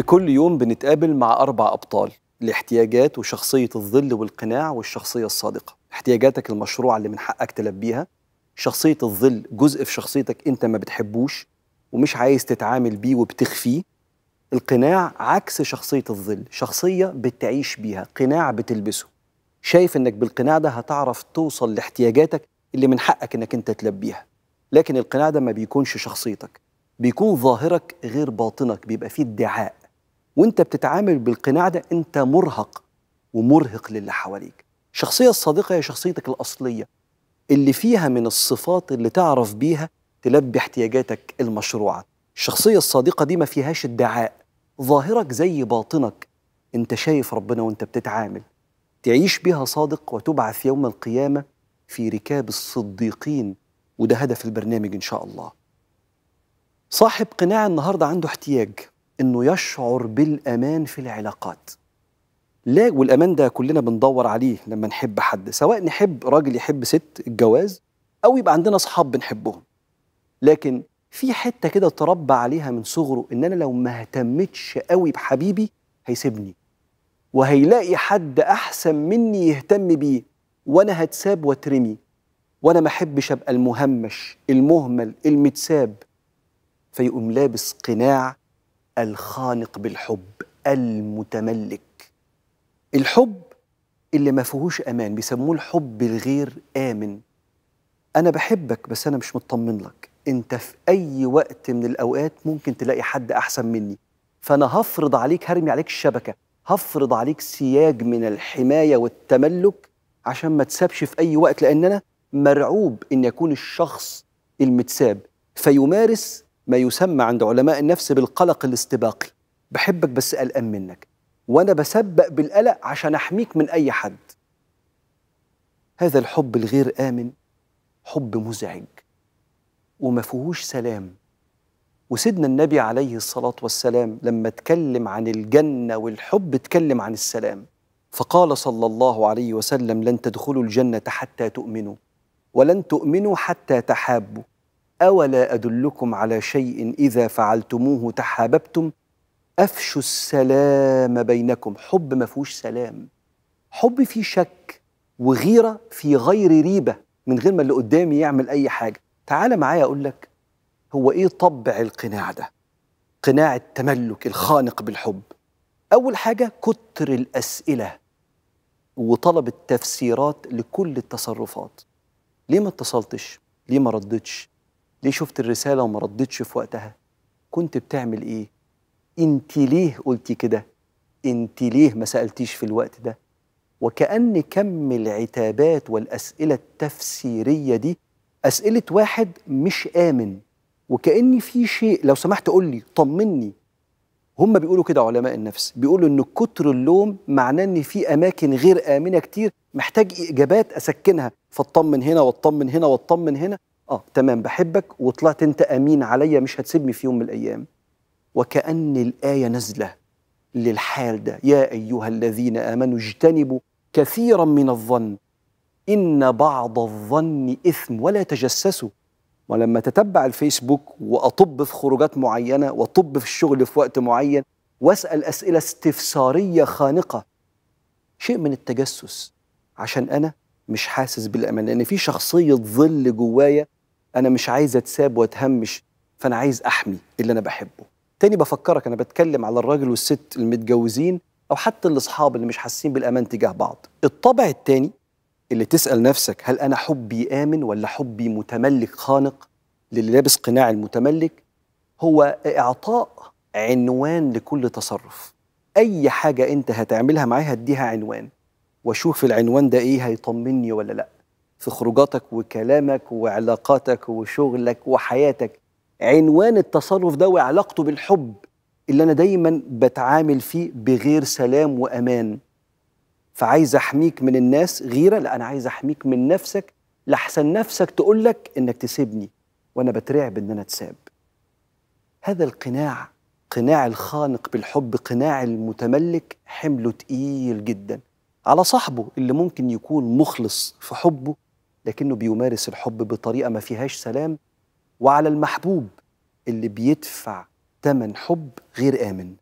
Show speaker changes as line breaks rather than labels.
في كل يوم بنتقابل مع أربع أبطال الاحتياجات وشخصية الظل والقناع والشخصية الصادقة. احتياجاتك المشروعة اللي من حقك تلبيها. شخصية الظل جزء في شخصيتك أنت ما بتحبوش ومش عايز تتعامل بيه وبتخفيه. القناع عكس شخصية الظل شخصية بتعيش بيها قناع بتلبسه. شايف إنك بالقناع ده هتعرف توصل لاحتياجاتك اللي من حقك إنك أنت تلبيها. لكن القناع ده ما بيكونش شخصيتك. بيكون ظاهرك غير باطنك بيبقى فيه ادعاء. وانت بتتعامل بالقناع ده انت مرهق ومرهق للي حواليك. الشخصية الصادقة هي شخصيتك الأصلية. اللي فيها من الصفات اللي تعرف بيها تلبي احتياجاتك المشروعة. الشخصية الصادقة دي ما فيهاش ادعاء. ظاهرك زي باطنك. انت شايف ربنا وانت بتتعامل. تعيش بها صادق وتبعث يوم القيامة في ركاب الصديقين. وده هدف البرنامج إن شاء الله. صاحب قناع النهاردة عنده احتياج. إنه يشعر بالأمان في العلاقات. لا والأمان ده كلنا بندور عليه لما نحب حد سواء نحب راجل يحب ست الجواز أو يبقى عندنا أصحاب بنحبهم. لكن في حتة كده تربى عليها من صغره إن أنا لو ما اهتمتش قوي بحبيبي هيسيبني وهيلاقي حد أحسن مني يهتم بيه وأنا هتساب واترمي وأنا ما أحبش أبقى المهمش المهمل المتساب. فيقوم لابس قناع الخانق بالحب المتملك. الحب اللي ما فيهوش أمان بيسموه الحب الغير آمن. أنا بحبك بس أنا مش مطمن لك. أنت في أي وقت من الأوقات ممكن تلاقي حد أحسن مني. فأنا هفرض عليك هرمي عليك الشبكة. هفرض عليك سياج من الحماية والتملك عشان ما تسابش في أي وقت لأن أنا مرعوب إن يكون الشخص المتساب. فيمارس ما يسمى عند علماء النفس بالقلق الاستباقي. بحبك بس قلقان منك وأنا بسبق بالقلق عشان أحميك من أي حد. هذا الحب الغير آمن حب مزعج وما فيهوش سلام. وسيدنا النبي عليه الصلاة والسلام لما اتكلم عن الجنة والحب اتكلم عن السلام. فقال صلى الله عليه وسلم لن تدخلوا الجنة حتى تؤمنوا ولن تؤمنوا حتى تحابوا. أولا أدلكم على شيء إذا فعلتموه تحاببتم؟ أفشوا السلام بينكم. حب ما فيهوش سلام. حب فيه شك وغيرة في غير ريبة من غير ما اللي قدامي يعمل أي حاجة. تعال معايا أقول لك هو إيه طبع القناع ده؟ قناع التملك الخانق بالحب. أول حاجة كتر الأسئلة وطلب التفسيرات لكل التصرفات. ليه ما اتصلتش؟ ليه ما ردتش؟ ليه شفت الرسالة وما ردتش في وقتها؟ كنت بتعمل إيه؟ أنت ليه قلتي كده؟ أنت ليه ما سألتيش في الوقت ده؟ وكأن كم العتابات والأسئلة التفسيرية دي أسئلة واحد مش آمن وكأني في شيء لو سمحت قول لي طمني. هم بيقولوا كده علماء النفس بيقولوا إن كتر اللوم معناه إن في أماكن غير آمنة كتير محتاج إجابات أسكنها فاطمن هنا واطمن هنا واطمن هنا. آه تمام بحبك وطلعت أنت أمين عليا مش هتسيبني في يوم من الأيام. وكأن الآية نازلة للحال ده. يا أيها الذين آمنوا اجتنبوا كثيرا من الظن. إن بعض الظن إثم ولا تجسسوا. ولما تتبع الفيسبوك وأطب في خروجات معينة وأطب في الشغل في وقت معين واسأل أسئلة استفسارية خانقة. شيء من التجسس. عشان أنا مش حاسس بالأمان لأن في شخصية ظل جوايا أنا مش عايز أتساب وأتهمش فأنا عايز أحمي اللي أنا بحبه. تاني بفكرك أنا بتكلم على الراجل والست المتجوزين أو حتى الأصحاب اللي مش حاسين بالأمان تجاه بعض. الطبع التاني اللي تسأل نفسك هل أنا حبي آمن ولا حبي متملك خانق؟ للي لابس قناع المتملك هو إعطاء عنوان لكل تصرف. أي حاجة أنت هتعملها معايا هديها عنوان وأشوف العنوان ده إيه هيطمني ولا لأ. في خروجاتك وكلامك وعلاقاتك وشغلك وحياتك. عنوان التصرف ده وعلاقته بالحب اللي أنا دايما بتعامل فيه بغير سلام وأمان. فعايز أحميك من الناس غيرة لا أنا عايز أحميك من نفسك لحسن نفسك تقول لك إنك تسيبني وأنا بترعب إن أنا أتساب. هذا القناع قناع الخانق بالحب قناع المتملك حمله تقيل جدا على صاحبه اللي ممكن يكون مخلص في حبه لكنه بيمارس الحب بطريقة ما فيهاش سلام وعلى المحبوب اللي بيدفع ثمن حب غير آمن.